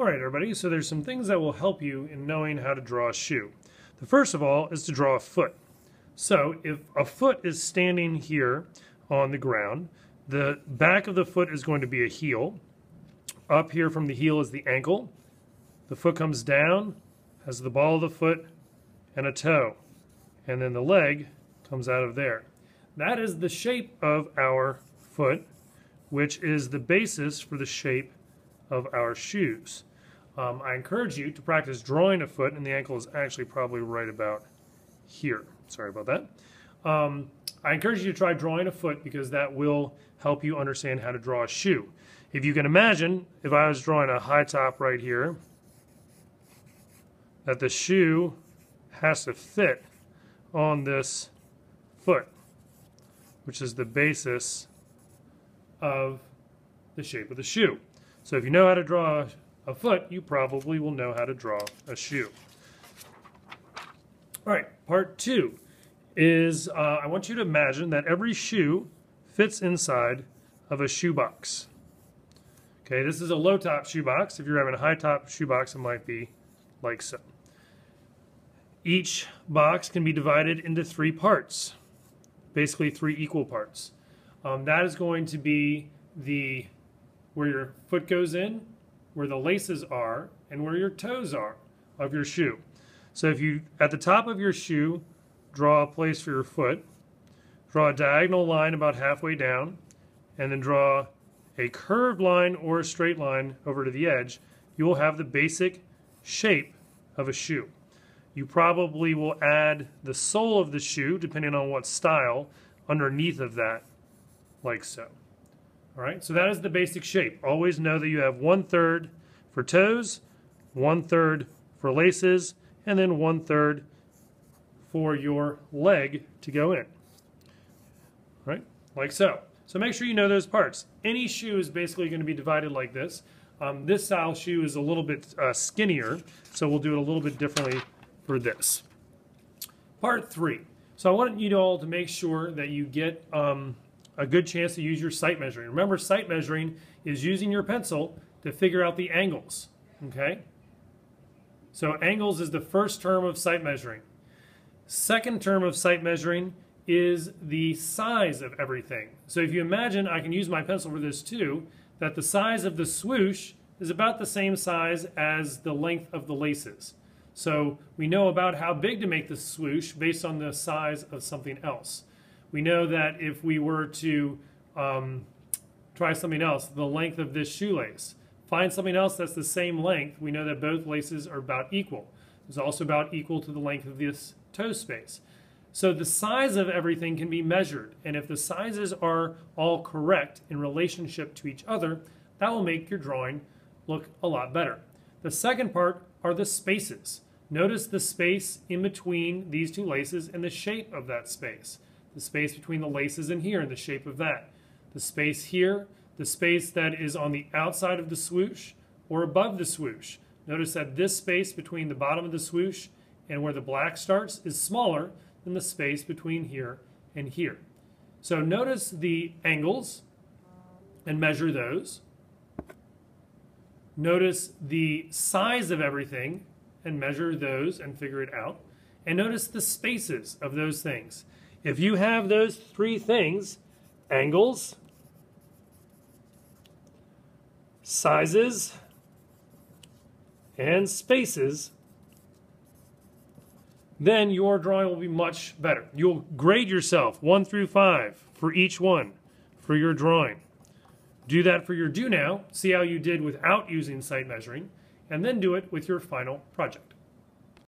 All right, everybody, so there's some things that will help you in knowing how to draw a shoe. The first of all is to draw a foot. So if a foot is standing here on the ground, the back of the foot is going to be a heel. Up here from the heel is the ankle. The foot comes down, has the ball of the foot and a toe. And then the leg comes out of there. That is the shape of our foot, which is the basis for the shape of our shoes. Um, I encourage you to practice drawing a foot, and the ankle is actually probably right about here. Sorry about that. Um, I encourage you to try drawing a foot because that will help you understand how to draw a shoe. If you can imagine, if I was drawing a high top right here, that the shoe has to fit on this foot, which is the basis of the shape of the shoe. So if you know how to draw a foot, you probably will know how to draw a shoe. All right, part two is uh, I want you to imagine that every shoe fits inside of a shoebox. Okay, this is a low top shoebox. If you're having a high top shoebox, it might be like so. Each box can be divided into three parts, basically three equal parts. Um, that is going to be the where your foot goes in, where the laces are, and where your toes are of your shoe. So if you, at the top of your shoe, draw a place for your foot, draw a diagonal line about halfway down, and then draw a curved line or a straight line over to the edge, you will have the basic shape of a shoe. You probably will add the sole of the shoe, depending on what style, underneath of that, like so. All right, so that is the basic shape. Always know that you have one third for toes, one third for laces, and then one third for your leg to go in. All right, like so. So make sure you know those parts. Any shoe is basically going to be divided like this. Um, this style shoe is a little bit uh, skinnier, so we'll do it a little bit differently for this. Part three. So I want you all to make sure that you get um, a good chance to use your sight measuring. Remember, sight measuring is using your pencil to figure out the angles, okay? So angles is the first term of sight measuring. Second term of sight measuring is the size of everything. So if you imagine, I can use my pencil for this too, that the size of the swoosh is about the same size as the length of the laces. So we know about how big to make the swoosh based on the size of something else. We know that if we were to um, try something else, the length of this shoelace, find something else that's the same length, we know that both laces are about equal. It's also about equal to the length of this toe space. So the size of everything can be measured, and if the sizes are all correct in relationship to each other, that will make your drawing look a lot better. The second part are the spaces. Notice the space in between these two laces and the shape of that space. The space between the laces and here and the shape of that. The space here, the space that is on the outside of the swoosh or above the swoosh. Notice that this space between the bottom of the swoosh and where the black starts is smaller than the space between here and here. So notice the angles and measure those. Notice the size of everything and measure those and figure it out. And notice the spaces of those things. If you have those three things, angles, sizes, and spaces, then your drawing will be much better. You'll grade yourself one through five for each one for your drawing. Do that for your do now, see how you did without using sight measuring, and then do it with your final project.